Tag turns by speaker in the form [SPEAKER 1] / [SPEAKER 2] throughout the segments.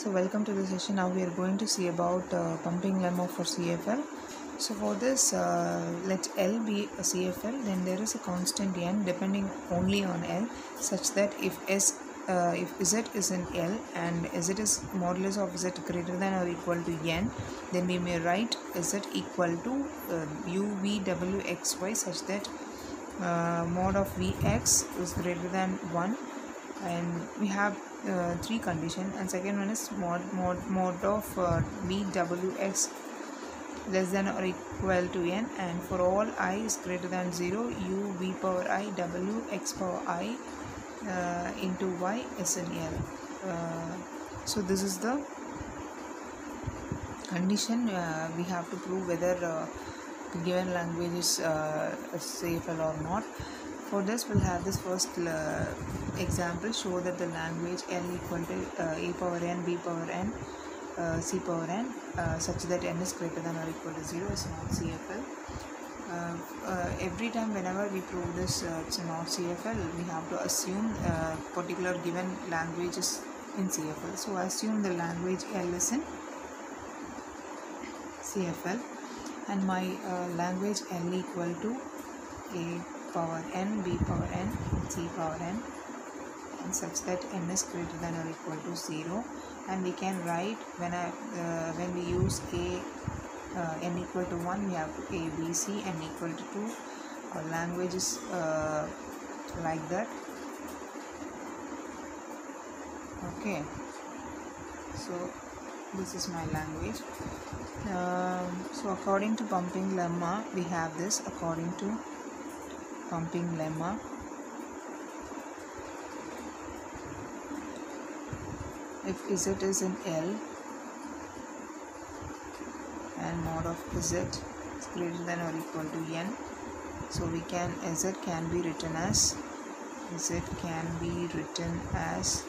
[SPEAKER 1] So welcome to the session. Now we are going to see about uh, pumping lemma for CFL. So for this, uh, let L be a CFL. Then there is a constant n depending only on L, such that if S uh, if Z is in L and Z is modulus of Z greater than or equal to n, then we may write Z equal to uh, u v w x y such that uh, mod of vx is greater than 1 and we have uh, three condition and second one is mod mod mod of uh, less than or equal to n and for all i is greater than 0 u v power i w x power i uh, into y is in l. Uh, so this is the condition uh, we have to prove whether uh, the given language is uh, CFL or not for this we'll have this first uh, example show that the language l equal to uh, a power n b power n uh, c power n uh, such that n is greater than or equal to 0 is not cfl uh, uh, every time whenever we prove this it's not cfl we have to assume uh, particular given language is in cfl so assume the language l is in cfl and my language l equal to a power n b power n c power n and such that n is greater than or equal to 0 and we can write when I uh, when we use a uh, n equal to 1 we have a b c n equal to 2 our language is uh, like that. Okay. So this is my language. Um, so according to pumping lemma we have this according to pumping lemma. If z is in L and mod of z is greater than or equal to n. So we can z can be written as z can be written as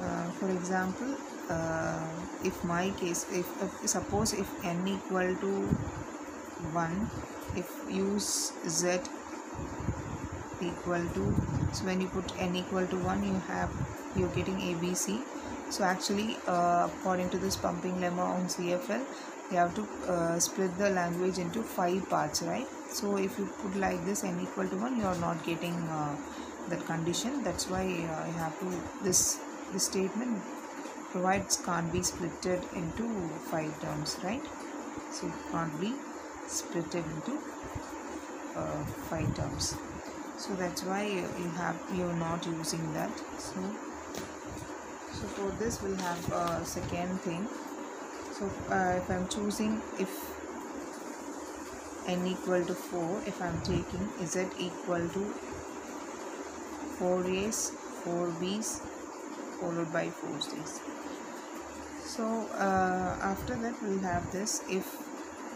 [SPEAKER 1] uh, for example uh, if my case if, if suppose if n equal to 1 if use z equal to so when you put n equal to 1 you have you're getting abc so actually uh, according to this pumping lemma on cfl you have to uh, split the language into five parts right? So if you put like this n equal to 1 you are not getting uh, that condition. That's why uh, you have to this this statement provides can't be splitted into five terms right? So can't be splitted into uh, five terms. So that's why you have you're not using that. So so for this we'll have a second thing. So uh, if i'm choosing if n equal to 4 if i'm taking z equal to 4 a's 4 b's followed by 4 c's. So uh, after that we'll have this. If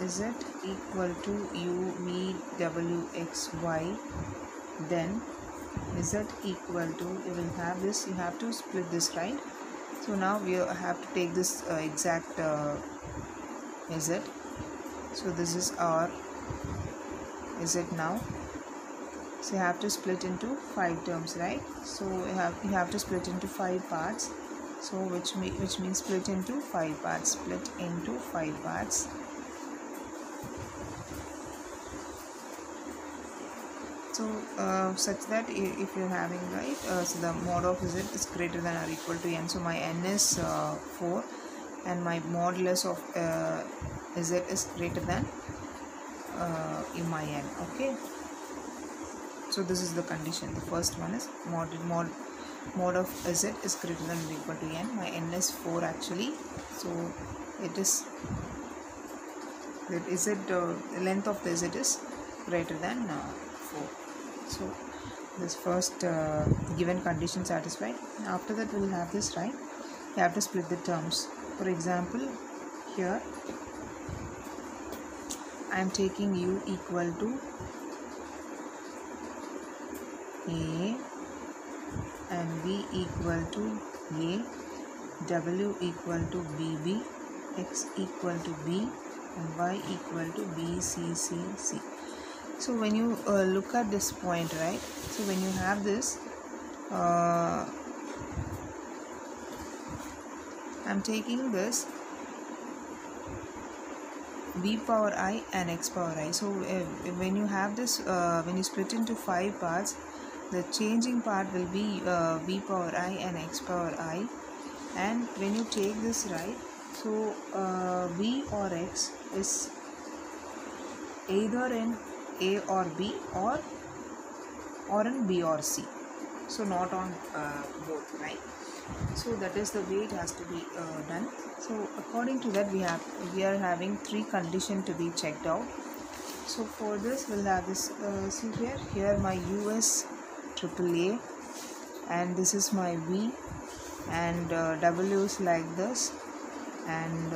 [SPEAKER 1] z equal to u v w x y? Then z equal to you will have this you have to split this right? So now we have to take this uh, exact uh, it? so this is our Is it now? So you have to split into five terms right? So you have you have to split into five parts. So which me which means split into five parts split into five parts so uh, such that if you're having right uh, so the mod of z is greater than or equal to n. So my n is uh, 4 and my modulus of uh, z is greater than uh, in my n okay? So this is the condition. The first one is mod mod mod of z is greater than or equal to n. My n is 4 actually. So it is that z uh, the length of the z is greater than uh, 4 so this first uh, given condition satisfied. After that we will have this right? You have to split the terms. For example here I am taking u equal to a and v equal to a w equal to bb x equal to b and y equal to b c c c so when you uh, look at this point right? So when you have this uh, I'm taking this v power i and x power i. So uh, when you have this uh, when you split into five parts the changing part will be uh, v power i and x power i. And when you take this right? So uh, v or x is either in a or b or or in b or c. So not on uh, both right? So that is the way it has to be uh, done. So according to that we have we are having three condition to be checked out. So for this we'll have this uh, see here. Here my us triple a and this is my v and w is like this and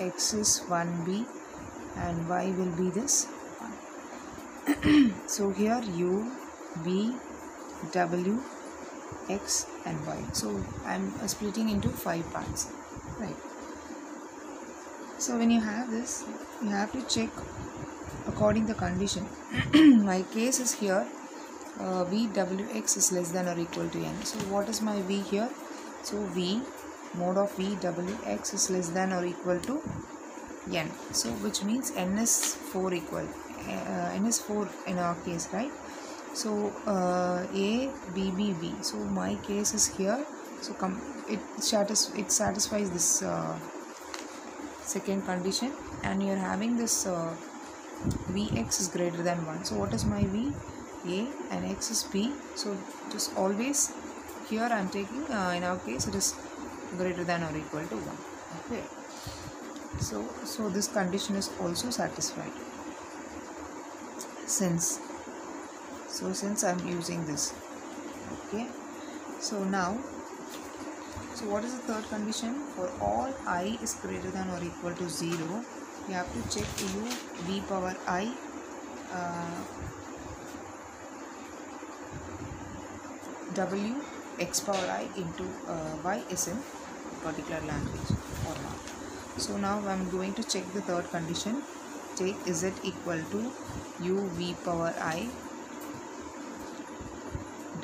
[SPEAKER 1] x is 1b and y will be this so here u v w x and y. So i'm splitting into five parts right? So when you have this you have to check according the condition. My case is here. Uh, v w x is less than or equal to n. So what is my v here? So v mode of v w x is less than or equal to n. So which means n is 4 equal n is 4 in our case right? So uh, a b b b. So my case is here. So come it satis- it satisfies this uh, second condition. And you're having this uh, vx is greater than 1 so what is my v? A and x is b. So just always here i'm taking uh, in our case it is greater than or equal to 1 okay. So so this condition is also satisfied since so since i'm using this okay. So now so what is the third condition? For all i is greater than or equal to 0 you have to check u v power i uh, w x power i into uh, y is in particular language or not. So now i'm going to check the third condition take z equal to u v power i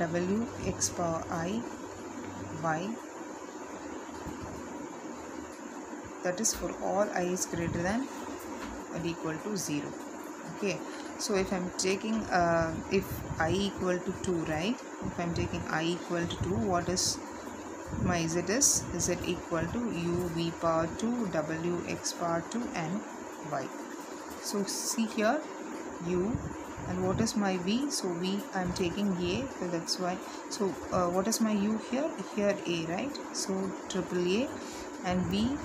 [SPEAKER 1] w x power i y? That is for all i is greater than or equal to 0 okay. So if i'm taking uh, if i equal to 2 right? If i'm taking i equal to 2 what is my z is? Z equal to u v power 2 w x power 2 and y so see here u and what is my v? So v i'm taking a so that's why. So uh, what is my u here? Here a right? So triple a and v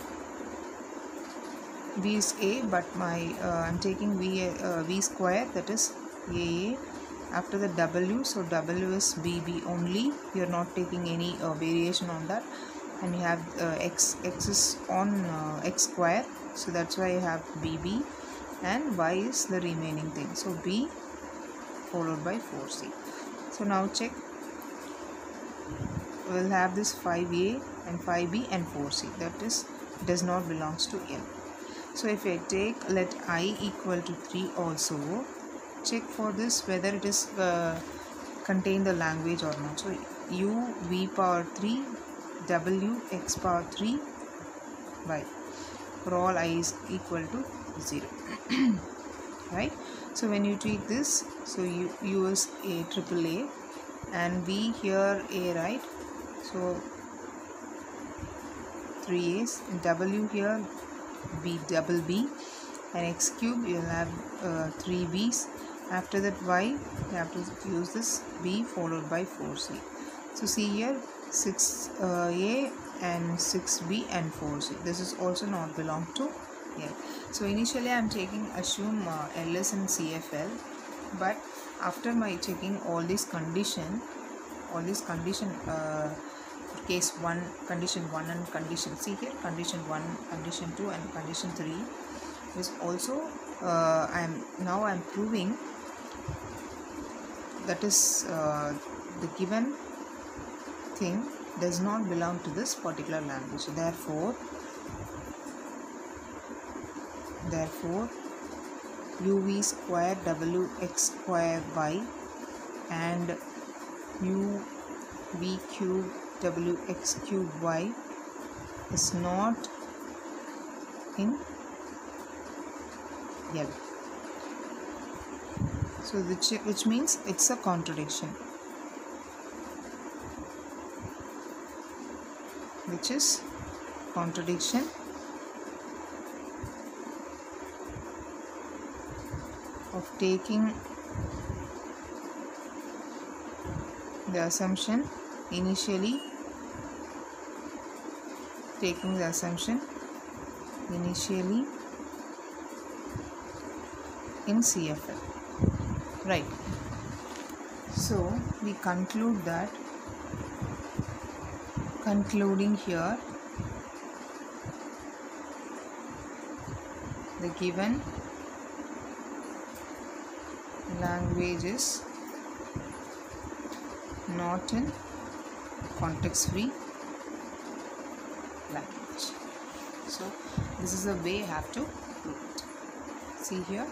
[SPEAKER 1] v is a but my uh, i'm taking v uh, v square that is a after the w so w is bb only. You're not taking any uh, variation on that. And you have uh, x x is on uh, x square so that's why you have bb and y is the remaining thing? So b followed by 4c so now check. We'll have this 5a and 5b and 4c that is does not belongs to l. So if I take let i equal to 3 also. Check for this whether it is uh, contain the language or not. So u v power 3 w x power 3 y. For all i is equal to 0 right? So when you take this so you use a triple a and v here a right? So 3 a's w here b double b. And x cube you'll have uh, 3 b's. After that y you have to use this b followed by 4c so see here 6 uh, a and 6b and 4c this is also not belong to here so initially i'm taking assume uh, ls and cfl but after my checking all these condition all these condition uh, case 1 condition 1 and condition see here condition 1 condition 2 and condition 3 is also uh, i am now i am proving that is uh, the given thing does not belong to this particular language. Therefore therefore uv square w x square y and u v cube w x cube y is not in L. So which, which means it's a contradiction. Which is contradiction of taking the assumption initially taking the assumption initially in CFL right. So we conclude that concluding here the given language is not in context free language. So this is the way you have to prove it. See here